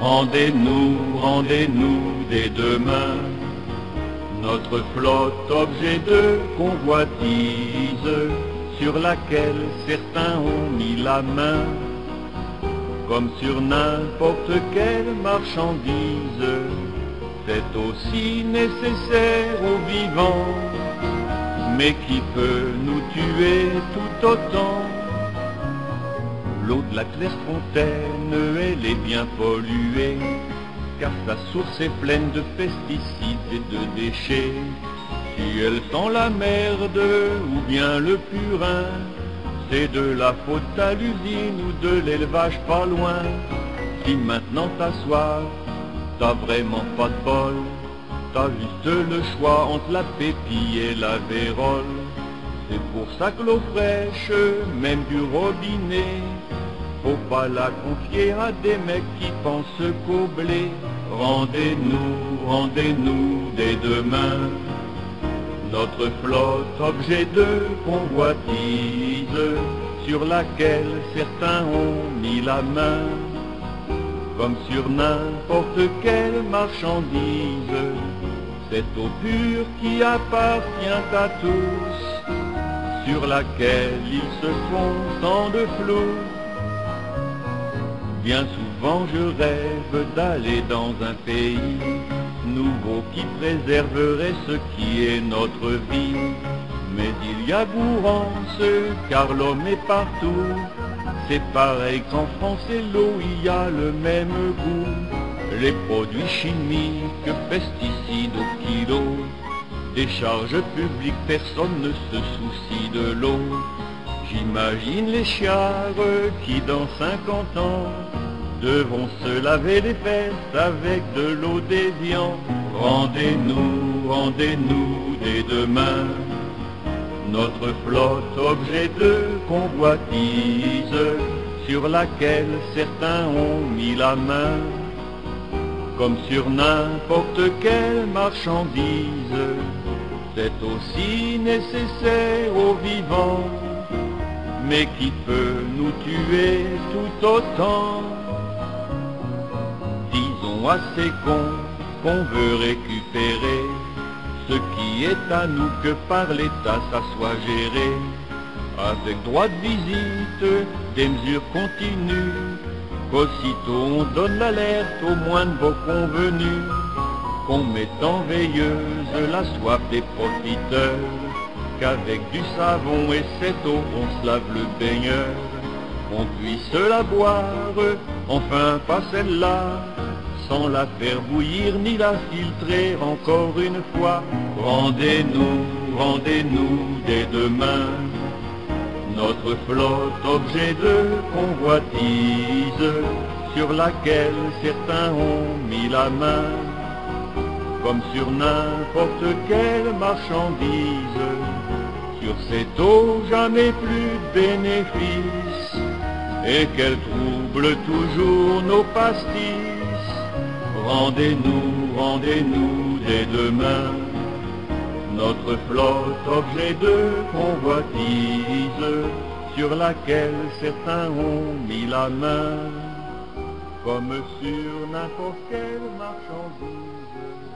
Rendez-nous, rendez-nous dès demain. Notre flotte objet de convoitise sur laquelle certains ont mis la main comme sur n'importe quelle marchandise. C'est aussi nécessaire aux vivants, mais qui peut nous tuer tout autant? L'eau de la Clairefontaine, elle est bien polluée, car sa source est pleine de pesticides et de déchets. Si elle sent la merde ou bien le purin, c'est de la faute à l'usine ou de l'élevage pas loin. Si maintenant t'as soif, t'as vraiment pas de bol, t'as juste le choix entre la pépille et la vérole. C'est pour ça que l'eau fraîche, même du robinet, faut pas la confier à des mecs qui pensent qu'au blé. Rendez-nous, rendez-nous dès demain, notre flotte objet de convoitise, sur laquelle certains ont mis la main, comme sur n'importe quelle marchandise. Cette eau pure qui appartient à tous, sur laquelle ils se font tant de flou. Bien souvent je rêve d'aller dans un pays nouveau qui préserverait ce qui est notre vie. Mais il y a bourrance car l'homme est partout. C'est pareil qu'en France et l'eau il y a le même goût. Les produits chimiques, pesticides au kilo, des charges publiques, personne ne se soucie de l'eau. J'imagine les chiards qui dans 50 ans devront se laver les fesses avec de l'eau déviant. Rendez-nous, rendez-nous dès demain, notre flotte objet de convoitise, sur laquelle certains ont mis la main, comme sur n'importe quelle marchandise. C'est aussi nécessaire aux vivants, mais qui peut nous tuer tout autant? Qu'on veut récupérer ce qui est à nous que par l'État ça soit géré. Avec droit de visite, des mesures continues qu'aussitôt on donne l'alerte au moins de vos convenus qu'on met en veilleuse la soif des profiteurs. Qu'avec du savon et cette eau on se lave le baigneur. On puisse la boire, enfin pas celle-là sans la faire bouillir ni la filtrer encore une fois. Rendez-nous, rendez-nous dès demain, notre flotte objet de convoitise, sur laquelle certains ont mis la main, comme sur n'importe quelle marchandise. Sur cette eau jamais plus de bénéfice, et qu'elle trouble toujours nos pastilles Rendez-nous, rendez-nous dès demain, notre flotte objet de convoitise, sur laquelle certains ont mis la main, comme sur n'importe quelle marchandise.